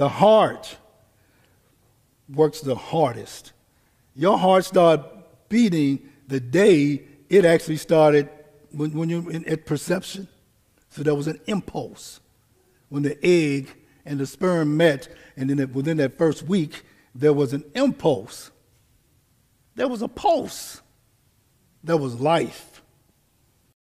The heart works the hardest. Your heart started beating the day it actually started when, when you're in, at perception. So there was an impulse when the egg and the sperm met, and then within that first week, there was an impulse. There was a pulse. There was life.